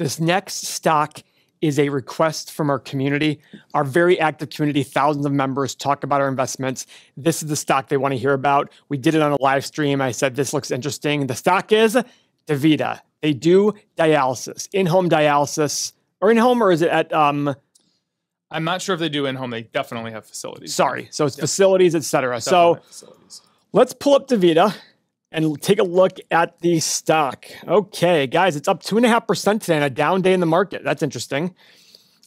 This next stock is a request from our community, our very active community, thousands of members talk about our investments. This is the stock they want to hear about. We did it on a live stream. I said, This looks interesting. The stock is DaVita. They do dialysis, in home dialysis, or in home, or is it at, um, I'm not sure if they do in home. They definitely have facilities. sorry. So it's facilities, et cetera. So Definitely facilities. let's pull up DaVita and take a look at the stock. Okay, guys, it's up two and a half percent today on a down day in the market. That's interesting.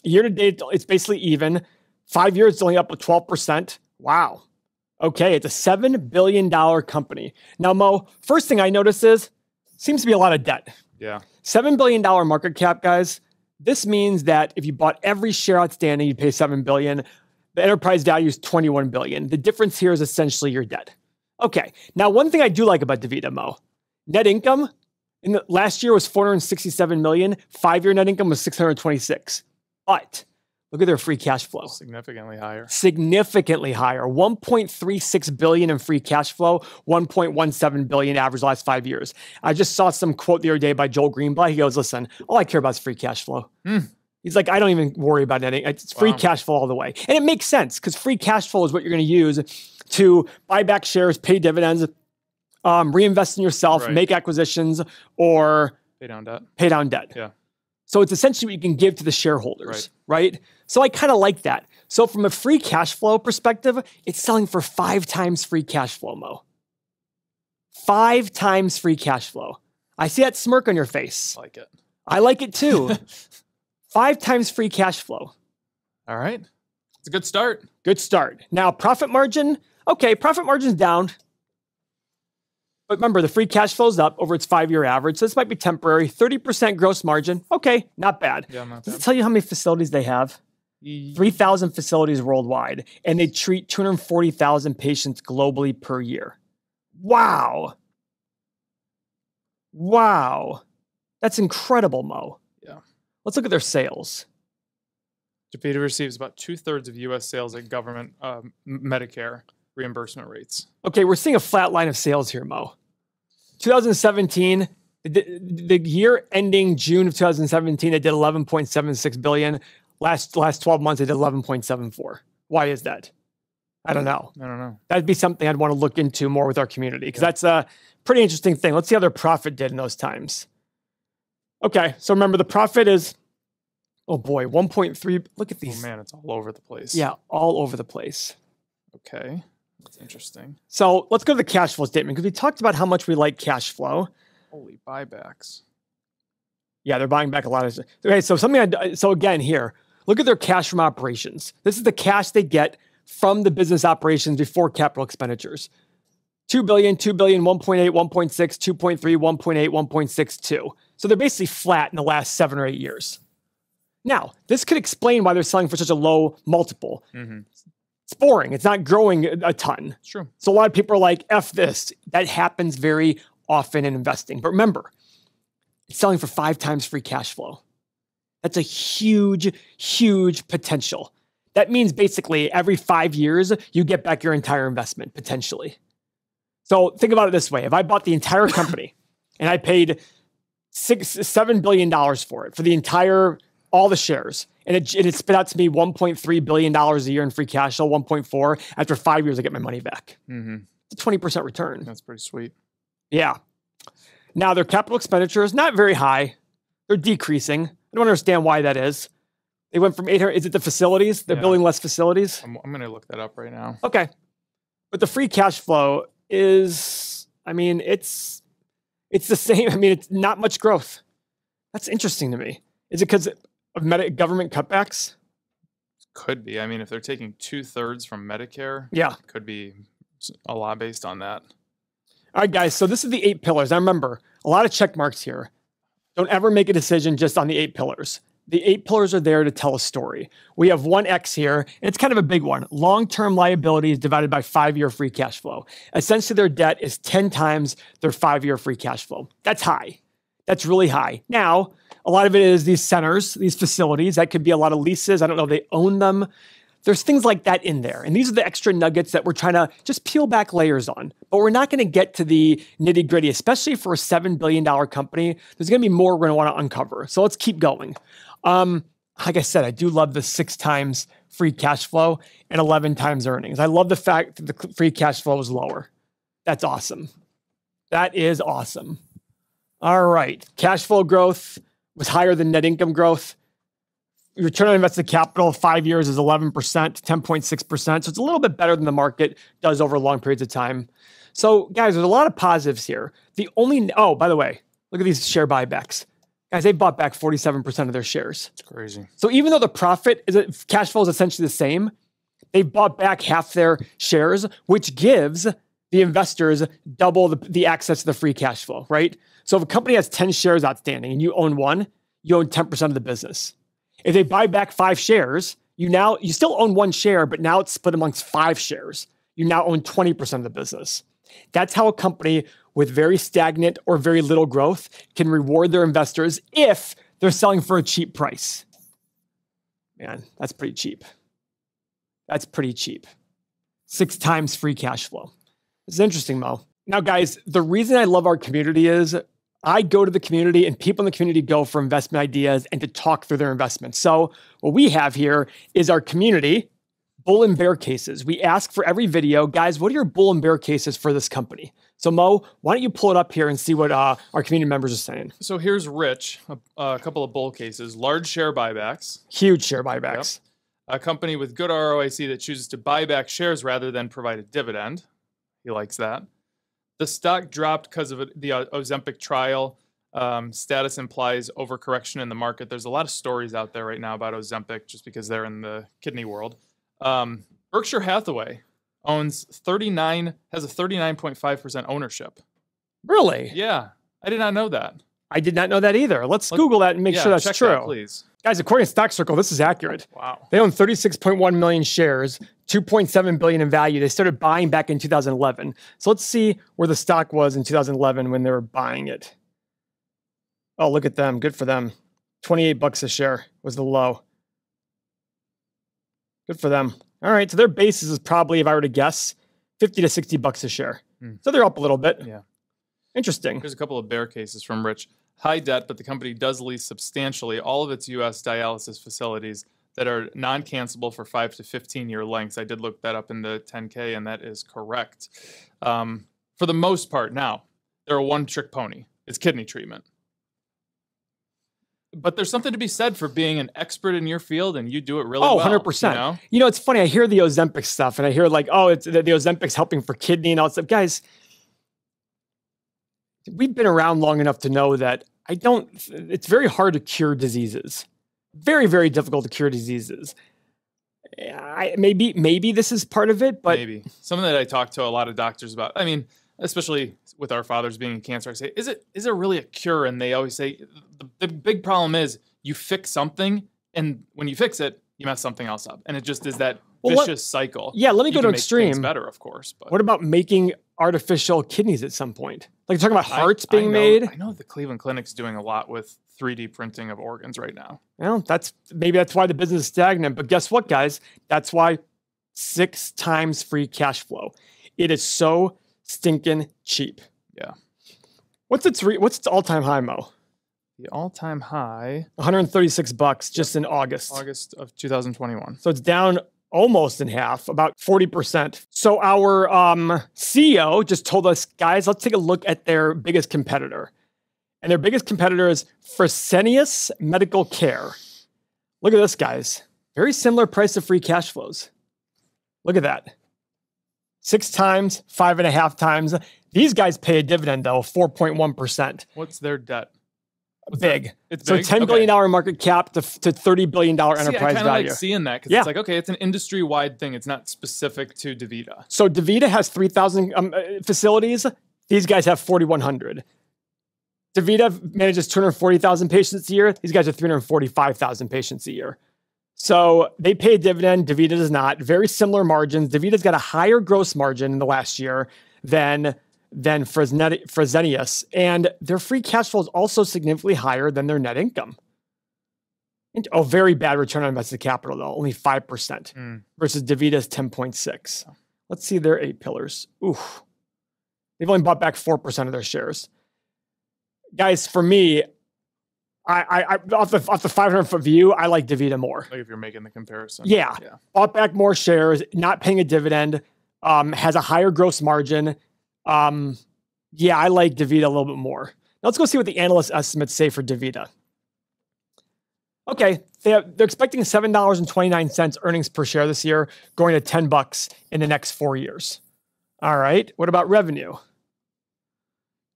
Year to date, it's basically even. Five years, it's only up 12%. Wow. Okay, it's a $7 billion company. Now, Mo, first thing I notice is seems to be a lot of debt. yeah, $7 billion market cap, guys. This means that if you bought every share outstanding, you'd pay 7 billion. The enterprise value is 21 billion. The difference here is essentially your debt. Okay. Now, one thing I do like about DaVita, Mo, net income in the last year was 467 million. Five-year net income was 626. But look at their free cash flow significantly higher. significantly higher 1.36 billion in free cash flow 1.17 billion average last five years i just saw some quote the other day by joel greenblatt he goes listen all i care about is free cash flow hmm. He's like i don't even worry about anything it's free Wow. cash flow all the way and it makes sense because free cash flow is what you're going to use to buy back shares pay dividends um, reinvest in yourself Right. make acquisitions or Pay down debt. pay down debt Yeah. so it's essentially what you can give to the shareholders, right? So I kind of like that. So from a free cash flow perspective, it's selling for five times free cash flow, Mo. Five times free cash flow. I see that smirk on your face. I like it. I like it too. five times free cash flow. All right. It's a good start. Good start. Now, profit margin. Okay, profit margin's down. But remember, the free cash flow's up over its five year average. So this might be temporary. 30% gross margin. Okay, not bad. Yeah, not Does it tell you how many facilities they have? 3,000 facilities worldwide, and they treat 240,000 patients globally per year. Wow. Wow. That's incredible, Mo. Yeah. Let's look at their sales. DaVita receives about two thirds of U.S. sales at government um, Medicare reimbursement rates. Okay, we're seeing a flat line of sales here, Mo. 2017, the, the year ending June of 2017, they did 11.76 billion. Last last 12 months, they did 11.74. Why is that? I don't know. I don't know. That'd be something I'd want to look into more with our community because that's a pretty interesting thing. Let's see how their profit did in those times. Okay, so remember the profit is, oh boy, 1.3. Look at these. Oh man, it's all over the place. Yeah, all over the place. Okay. That's interesting. So let's go to the cash flow statement because we talked about how much we like cash flow. Holy buybacks. Yeah, they're buying back a lot of. Okay, so something. I, so again, here, look at their cash from operations. This is the cash they get from the business operations before capital expenditures. 2 billion, 2 billion, 1.8, 1.6, 2.3, 1.8, 1.62. So they're basically flat in the last seven or eight years. Now, this could explain why they're selling for such a low multiple. Mm-hmm. It's boring. It's not growing a ton. It's true. So a lot of people are like, F this. That happens very often in investing. But remember, it's selling for five times free cash flow. That's a huge, huge potential. That means basically every five years, you get back your entire investment potentially. So think about it this way if I bought the entire company and I paid six, seven billion dollars for it, for the entire, all the shares, and it, it spit out to me $1.3 billion a year in free cash flow, 1.4, after five years, I get my money back Mm-hmm. it's a 20% return. That's pretty sweet. Yeah. Now, their capital expenditure is not very high. They're decreasing. I don't understand why that is. They went from 800, is it the facilities? They're Yeah. building less facilities? I'm, I'm going to look that up right now. Okay. But the free cash flow is, I mean, it's it's the same. I mean, it's not much growth. That's interesting to me. Is it because of government cutbacks? Could be. I mean, if they're taking two thirds from Medicare, Yeah. could be a lot based on that. All right, guys. So this is the eight pillars. I remember a lot of check marks here. Don't ever make a decision just on the eight pillars. The eight pillars are there to tell a story. We have one X here, and it's kind of a big one. Long term liabilities divided by five year free cash flow. Essentially, their debt is 10 times their five year free cash flow. That's high. That's really high. Now, a lot of it is these centers, these facilities. That could be a lot of leases. I don't know if they own them. There's things like that in there. And these are the extra nuggets that we're trying to just peel back layers on. But we're not going to get to the nitty gritty, especially for a $7 billion company. There's going to be more we're going to want to uncover. So let's keep going. Um, like I said, I do love the six times free cash flow and 11 times earnings. I love the fact that the free cash flow is lower. That's awesome. That is awesome. All right. Cash flow growth was higher than net income growth return on invested capital five years is 11%, 10.6%. So it's a little bit better than the market does over long periods of time. So, guys, there's a lot of positives here. The only, oh, by the way, look at these share buybacks. Guys, they bought back 47% of their shares. It's crazy. So even though the profit is cash flow is essentially the same, they bought back half their shares, which gives the investors double the, the access to the free cash flow, right? So if a company has 10 shares outstanding and you own one, you own 10% of the business. If they buy back five shares, you now you still own one share, but now it's split amongst five shares. You now own 20% of the business. That's how a company with very stagnant or very little growth can reward their investors if they're selling for a cheap price. Man, that's pretty cheap. That's pretty cheap. Six times free cash flow. It's interesting, Mo. Now, guys, the reason I love our community is I go to the community and people in the community go for investment ideas and to talk through their investments. So, what we have here is our community bull and bear cases. We ask for every video, guys, what are your bull and bear cases for this company? So, Mo, why don't you pull it up here and see what uh, our community members are saying? So, here's Rich, a, a, couple of bull cases large share buybacks, huge share buybacks. Yep. A company with good ROIC that chooses to buy back shares rather than provide a dividend. He likes that. The stock dropped because of the uh, Ozempic trial. Um, status implies overcorrection in the market. There's a lot of stories out there right now about Ozempic just because they're in the kidney world. Um, Berkshire Hathaway owns 39, has a 39.5% ownership. Really? Yeah. I did not know that. I did not know that either. Let's Google that and make yeah, sure that's true. That, please. Guys, according to Stock Circle, this is accurate. Wow. They own 36.1 million shares, 2.7 billion in value. They started buying back in 2011. So let's see where the stock was in 2011 when they were buying it. Oh, look at them. Good for them. 28 bucks a share was the low. Good for them. All right, so their basis is probably, if I were to guess, 50 to 60 bucks a share. Hmm. So they're up a little bit. Yeah. Interesting. There's a couple of bear cases from Rich high debt, but the company does lease substantially all of its U.S. dialysis facilities that are non-cancelable for five to 15 year lengths. I did look that up in the 10K, and that is correct. Um, for the most part, now they're a one-trick pony. It's kidney treatment. But there's something to be said for being an expert in your field and you do it really oh, well. 100%. You know? you know, it's funny. I hear the Ozempic stuff and I hear like, oh, it's the, the Ozempic's helping for kidney and all that stuff. Guys, we've been around long enough to know that I don't, it's very hard to cure diseases. Very, very difficult to cure diseases. I, maybe, maybe this is part of it, but maybe something that I talk to a lot of doctors about. I mean, especially with our fathers being in cancer, I say, is it, is there really a cure? And they always say the, the big problem is you fix something, and when you fix it, you mess something else up, and it just is that well, vicious let, cycle. Yeah, let me you go to extreme. Better, of course. But what about making artificial kidneys at some point? Like talking about hearts I, being I know, made. I know the Cleveland Clinic's doing a lot with 3D printing of organs right now. Well, that's maybe that's why the business is stagnant. But guess what, guys? That's why six times free cash flow. It is so stinking cheap. Yeah. What's its re- what's its all time high, Mo? The all time high 136 bucks just in August. August of 2021. So it's down almost in half, about 40%. So our um, CEO just told us, guys, let's take a look at their biggest competitor. And their biggest competitor is Fresenius Medical Care. Look at this, guys. Very similar price to free cash flows. Look at that. Six times, five and a half times. These guys pay a dividend, though, 4.1%. What's their debt? Big. It's so big? ten billion dollar okay. market cap to, to thirty billion dollar enterprise See, I value. Like seeing that because yeah. it's like okay, it's an industry wide thing. It's not specific to DaVita. So DaVita has three thousand um, uh, facilities. These guys have forty one hundred. DaVita manages two hundred forty thousand patients a year. These guys are three hundred forty five thousand patients a year. So they pay a dividend. DaVita does not. Very similar margins. DaVita's got a higher gross margin in the last year than than Fresenius, and their free cash flow is also significantly higher than their net income. And- Oh, very bad return on invested capital though, only five percent Mm. versus Davita's ten point six. Oh. Let's see their eight pillars. Oof, they've only bought back four percent of their shares. Guys, for me, I, I, I off the off the five hundred foot view, I like Davita more. Like if you're making the comparison. Yeah. Yeah. bought back more shares, not paying a dividend, um, has a higher gross margin. Um, yeah, I like Davita a little bit more. Now let's go see what the analyst estimates say for Davita. Okay, they have, they're expecting seven dollars and twenty nine cents earnings per share this year, going to ten bucks in the next four years. All right, what about revenue?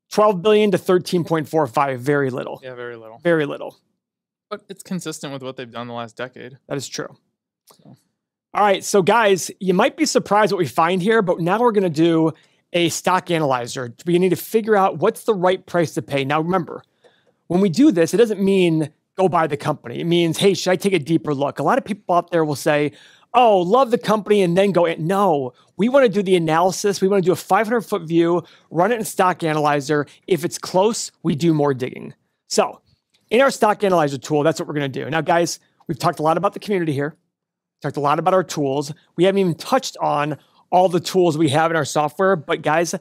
Twelve billion to thirteen point four five. Very little. Yeah, very little. Very little. But it's consistent with what they've done the last decade. That is true. So. All right. So, guys, you might be surprised what we find here, but now we're going to do a stock analyzer. We need to figure out what's the right price to pay. Now, remember, when we do this, it doesn't mean go buy the company. It means, hey, should I take a deeper look? A lot of people out there will say, oh, love the company and then go in. No, we want to do the analysis. We want to do a 500 foot view, run it in Stock Analyzer. If it's close, we do more digging. So, in our Stock Analyzer tool, that's what we're going to do. Now, guys, we've talked a lot about the community here, talked a lot about our tools. We haven't even touched on all the tools we have in our software, but guys,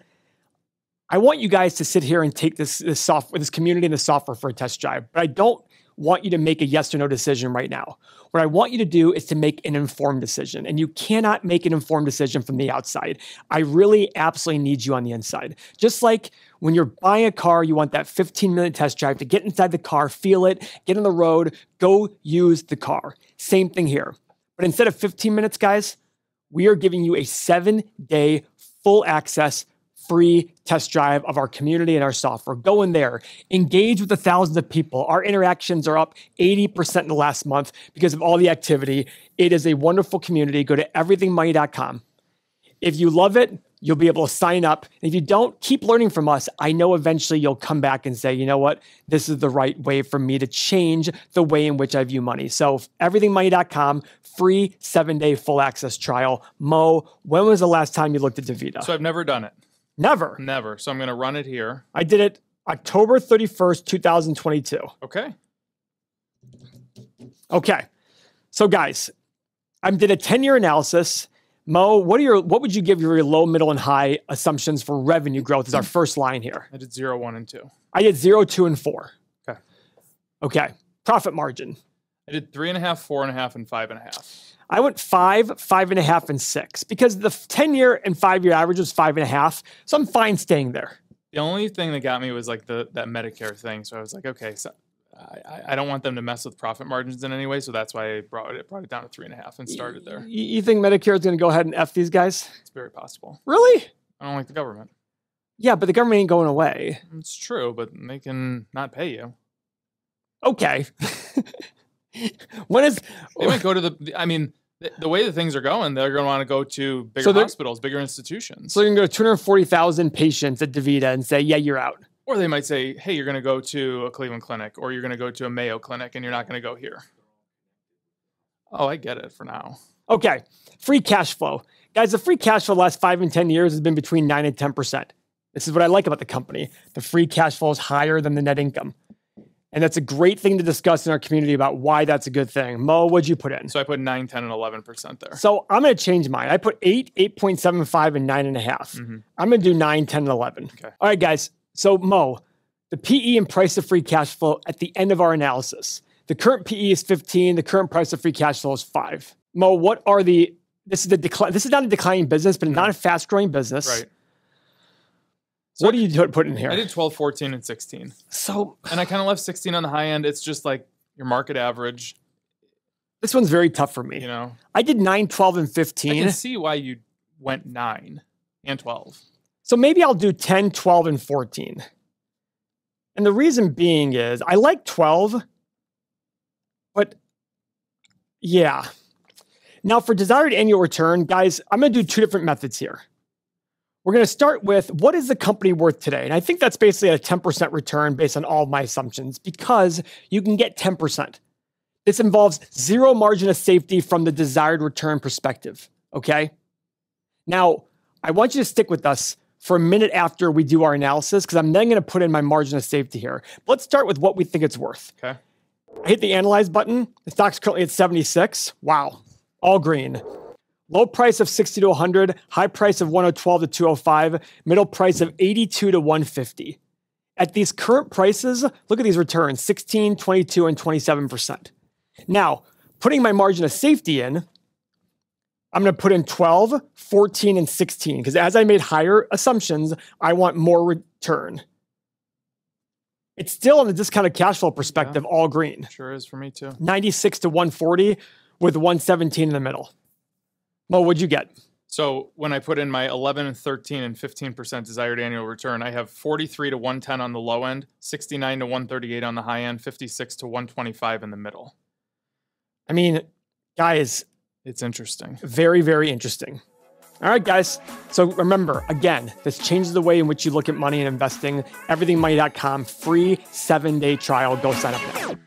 I want you guys to sit here and take this this software, this community and the software for a test drive. But I don't want you to make a yes or no decision right now. What I want you to do is to make an informed decision. And you cannot make an informed decision from the outside. I really absolutely need you on the inside. Just like when you're buying a car, you want that 15 minute test drive to get inside the car, feel it, get on the road, go use the car. Same thing here. But instead of 15 minutes, guys, we are giving you a seven day full access free test drive of our community and our software. Go in there, engage with the thousands of people. Our interactions are up 80% in the last month because of all the activity. It is a wonderful community. Go to everythingmoney.com. If you love it, you'll be able to sign up. If you don't, keep learning from us. I know eventually you'll come back and say, you know what, this is the right way for me to change the way in which I view money. So, everythingmoney.com, free seven day full access trial. Mo, when was the last time you looked at Davita? So I've never done it. Never. Never. So I'm going to run it here. I did it October 31st, 2022. Okay. Okay. So guys, I did a 10-year analysis. Mo, what are your what would you give your low, middle, and high assumptions for revenue growth as our first line here? I did zero, one, and two. I did zero, two, and four. Okay. Okay. Profit margin. I did three and a half, four and a half, and five and a half. I went five, five and a half, and six because the 10 year and five year average was five and a half. So I'm fine staying there. The only thing that got me was like the that Medicare thing. So I was like, okay, so I, I- don't want them to mess with profit margins in any way. So that's why I brought it brought it down to three and a half and started there. Y- You think Medicare is going to go ahead and F these guys? It's very possible. Really? I don't like the government. Yeah, but the government ain't going away. It's true, but they can not pay you. Okay. when is They might go to the. I mean, the, the way that things are going, they're going to want to go to bigger So hospitals, bigger institutions. so you can go to 240,000 patients at DaVita and say, yeah, you're out. Or they might say, hey, you're going to go to a Cleveland clinic, or you're going to go to a Mayo clinic, and you're not going to go here. Oh, I get it for now. Okay. Free cash flow. Guys, the free cash flow the last five and 10 years has been between 9 and 10%. This is what I like about the company. The free cash flow is higher than the net income. And that's a great thing to discuss in our community about why that's a good thing. Mo, what'd you put in? So I put 9, 10, and 11% there. So I'm going to change mine. I put 8, 8.75, and 9.5. Mhm. I'm going to do 9, 10, and 11. Okay. All right, guys. So, Mo, the PE and price of free cash flow at the end of our analysis. The current PE is 15. The current price of free cash flow is 5. Mo, what are the this is the decline. This is not a declining business, but not a fast growing business. Right. what do you put- put in here? I did 12, 14, and 16. so And I kind of left 16 on the high end. It's just like your market average, this one's very tough for me. you know. I did 9, 12, and 15. I can see why you went 9 and 12. So maybe I'll do 10, 12, and 14. And the reason being is I like 12, but yeah. Now, for desired annual return, guys, I'm going to do two different methods here. We're going to start with what is the company worth today? And I think that's basically a 10% return based on all of my assumptions because you can get 10%. This involves zero margin of safety from the desired return perspective. Okay. Now, I want you to stick with us for a minute after we do our analysis because I'm then going to put in my margin of safety here. Let's start with what we think it's worth. Okay. I hit the analyze button. The stock's currently at 76. Wow, all green. Low price of 60 to 100, high price of 112 to 205, middle price of 82 to 150. At these current prices, look at these returns 16, 22, and 27%. Now, putting my margin of safety in, I'm going to put in 12, 14, and 16 because as I made higher assumptions, I want more return. It's still on the discounted cash flow perspective, yeah, all green. Sure is for me too. 96 to 140 with 117 in the middle. Mo, what'd you get? So when I put in my 11 and 13 and 15% desired annual return, I have 43 to 110 on the low end, 69 to 138 on the high end, 56 to 125 in the middle. I mean, guys, it's interesting. Very, very interesting. All right, guys. So remember, again, this changes the way in which you look at money and investing. Everythingmoney.com, free seven day trial. Go sign up now.